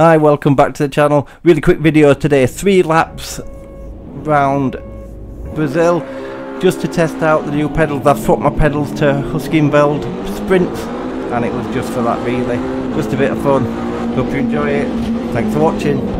Hi, welcome back to the channel. Really quick video today, three laps round Brazil just to test out the new pedals. I've swapped my pedals to Heusinkveld Sprints and it was just for that really. Just a bit of fun. Hope you enjoy it. Thanks for watching.